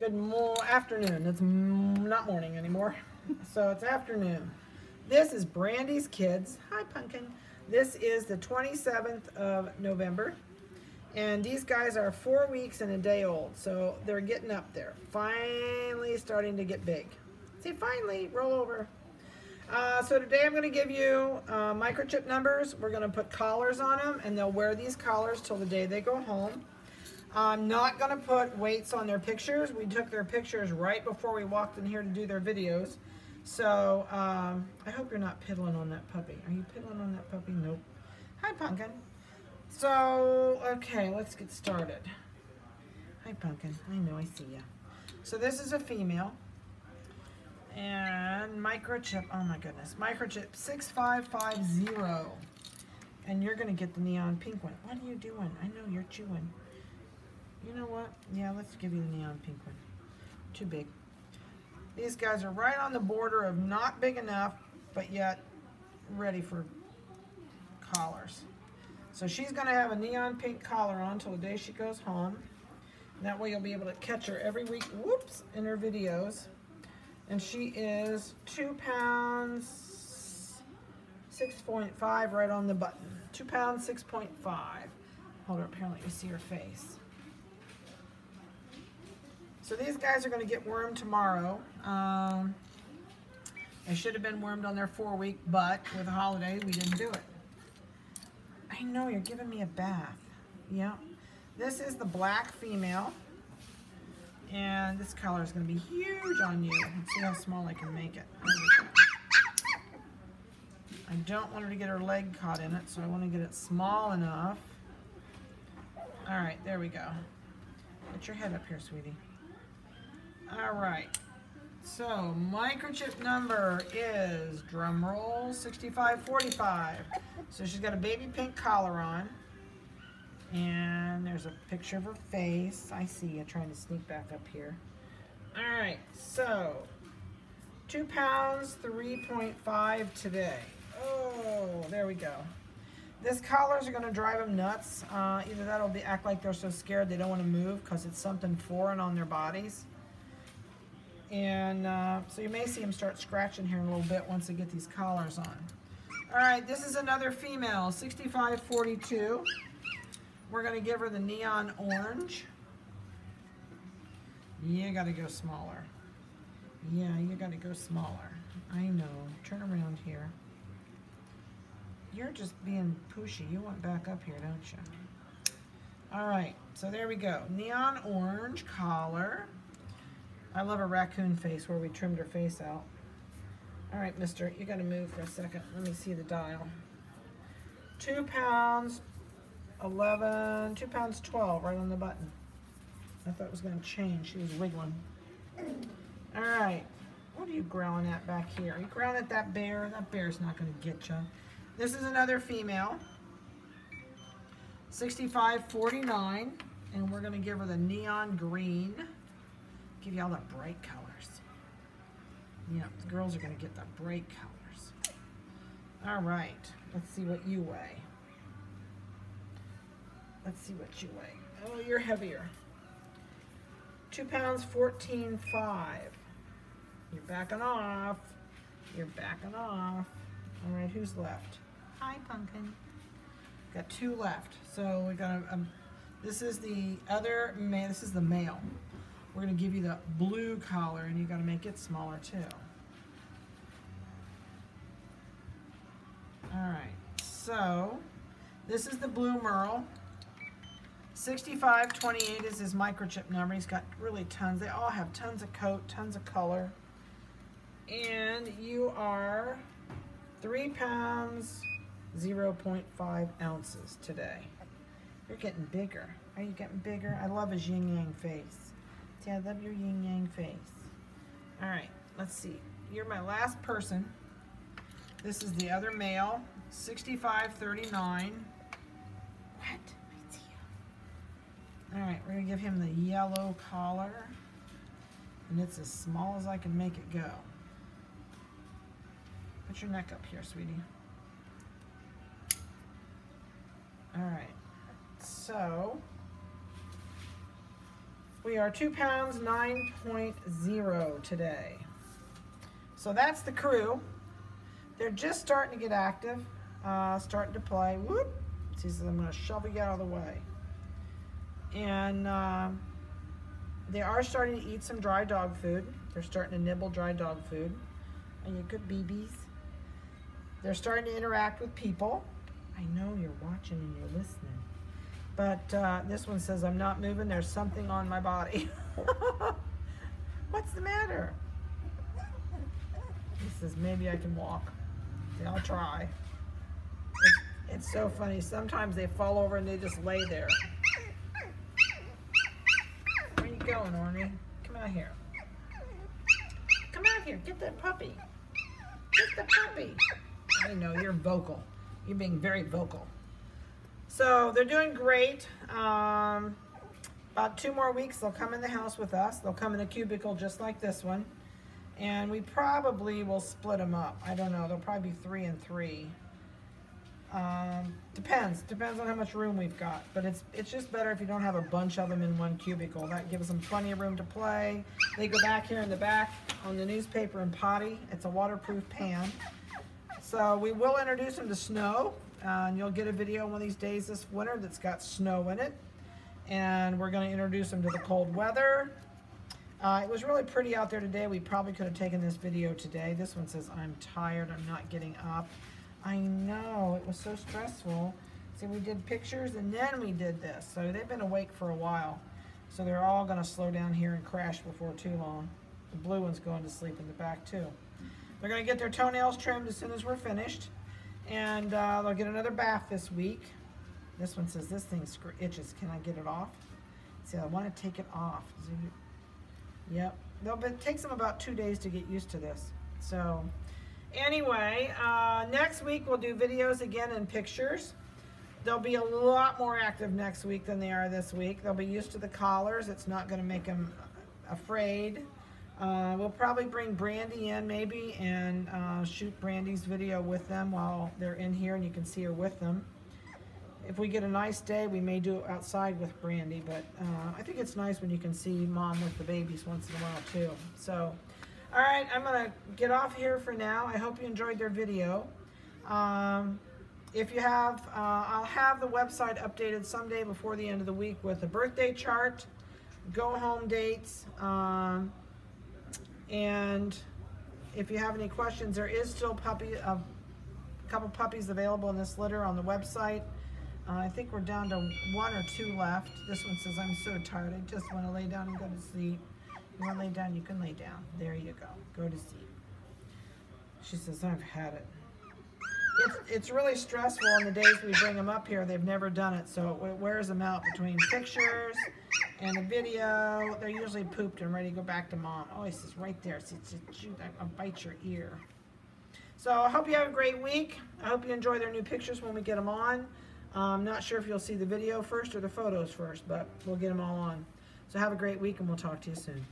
Good mo afternoon. It's not morning anymore. So it's afternoon. This is Brandy's Kids. Hi, Pumpkin. This is the 27th of November. And these guys are four weeks and a day old. So they're getting up there. Finally starting to get big. See, finally, roll over. Uh, so today I'm going to give you uh, microchip numbers. We're going to put collars on them and they'll wear these collars till the day they go home. I'm not going to put weights on their pictures. We took their pictures right before we walked in here to do their videos. So um, I hope you're not piddling on that puppy. Are you piddling on that puppy? Nope. Hi, Pumpkin. So, okay, let's get started. Hi, Pumpkin. I know, I see you. So this is a female. And microchip, oh my goodness, microchip 6550. And you're going to get the neon pink one. What are you doing? I know you're chewing. You know what? Yeah, let's give you the neon pink one. Too big. These guys are right on the border of not big enough, but yet ready for collars. So she's going to have a neon pink collar on until the day she goes home. That way you'll be able to catch her every week, whoops, in her videos. And she is two pounds, 6.5 right on the button. Two pounds, 6.5. Hold her up you see her face. So these guys are going to get wormed tomorrow. Um, they should have been wormed on their four week, but with the holiday, we didn't do it. I know, you're giving me a bath. Yeah. This is the black female. And this color is going to be huge on you. Let's see how small I can make it. I don't want her to get her leg caught in it, so I want to get it small enough. All right, there we go. Put your head up here, sweetie. All right. So microchip number is drumroll 6545. So she's got a baby pink collar on. And there's a picture of her face. I see you trying to sneak back up here. All right, so two pounds, 3.5 today. Oh, there we go. This collars are gonna drive them nuts. Uh, either that'll be act like they're so scared they don't wanna move because it's something foreign on their bodies. And uh, so you may see them start scratching here in a little bit once they get these collars on. All right, this is another female, 6542. We're gonna give her the neon orange. You gotta go smaller. Yeah, you gotta go smaller. I know, turn around here. You're just being pushy. You want back up here, don't you? All right, so there we go. Neon orange collar. I love a raccoon face where we trimmed her face out. All right, mister, you gotta move for a second. Let me see the dial. Two pounds, 11, two pounds 12, right on the button. I thought it was gonna change. She was wiggling. All right, what are you growling at back here? Are you growling at that bear? That bear's not gonna get you. This is another female. 6549, and we're gonna give her the neon green give you all the bright colors. Yeah, the girls are going to get the bright colors. All right, let's see what you weigh. Let's see what you weigh. Oh, you're heavier. Two pounds, 14.5. You're backing off. You're backing off. All right, who's left? Hi, Pumpkin. Got two left. So we got a, um, this is the other, male, this is the male. We're going to give you the blue collar and you got to make it smaller too. All right, so this is the blue Merle. 6528 is his microchip number. He's got really tons. They all have tons of coat, tons of color. And you are three pounds, 0.5 ounces today. You're getting bigger. Are you getting bigger? I love his yin yang face. See, I love your yin yang face. All right, let's see. You're my last person. This is the other male, 6539. What? I. All right, we're gonna give him the yellow collar. And it's as small as I can make it go. Put your neck up here, sweetie. All right, so We are two pounds 9.0 today. So that's the crew. They're just starting to get active, uh, starting to play. Whoop. He says, I'm going to shovel you out of the way. And uh, they are starting to eat some dry dog food. They're starting to nibble dry dog food. Are you good BBs? They're starting to interact with people. I know you're watching and you're listening. But uh, this one says, I'm not moving. There's something on my body. What's the matter? He says, maybe I can walk. Yeah, I'll try. It's, it's so funny. Sometimes they fall over and they just lay there. Where you going, Orny? Come out here. Come out here. Get that puppy. Get the puppy. I know, you're vocal. You're being very vocal. So they're doing great. Um, about two more weeks, they'll come in the house with us. They'll come in a cubicle just like this one. And we probably will split them up. I don't know. They'll probably be three and three. Um, depends. Depends on how much room we've got. But it's it's just better if you don't have a bunch of them in one cubicle. That gives them plenty of room to play. They go back here in the back on the newspaper and potty. It's a waterproof pan. So we will introduce them to snow. And you'll get a video one of these days this winter that's got snow in it. And we're going to introduce them to the cold weather. Uh, it was really pretty out there today. We probably could have taken this video today. This one says, I'm tired. I'm not getting up. I know. It was so stressful. See, we did pictures and then we did this. So they've been awake for a while. So they're all going to slow down here and crash before too long. The blue one's going to sleep in the back too. They're going to get their toenails trimmed as soon as we're finished. And uh, they'll get another bath this week. This one says, this thing itches. Can I get it off? See, I want to take it off. Yep. They'll, it takes them about two days to get used to this. So anyway, uh, next week we'll do videos again and pictures. They'll be a lot more active next week than they are this week. They'll be used to the collars. It's not going to make them afraid. Uh, we'll probably bring Brandy in maybe and uh, shoot Brandy's video with them while they're in here and you can see her with them. If we get a nice day, we may do it outside with Brandy, but uh, I think it's nice when you can see mom with the babies once in a while too. So, all right, I'm gonna get off here for now. I hope you enjoyed their video. Um, if you have, uh, I'll have the website updated someday before the end of the week with a birthday chart, go home dates, um, and if you have any questions, there is still puppy, a couple puppies available in this litter on the website. Uh, I think we're down to one or two left. This one says, I'm so tired. I just want to lay down and go to sleep. You want to lay down? You can lay down. There you go. Go to sleep. She says, I've had it. It's, it's really stressful on the days we bring them up here. They've never done it, so it wears them out between pictures and a video. They're usually pooped and ready to go back to mom. Oh, says right there. See, I'll bite your ear. So I hope you have a great week. I hope you enjoy their new pictures when we get them on. I'm not sure if you'll see the video first or the photos first, but we'll get them all on. So have a great week and we'll talk to you soon.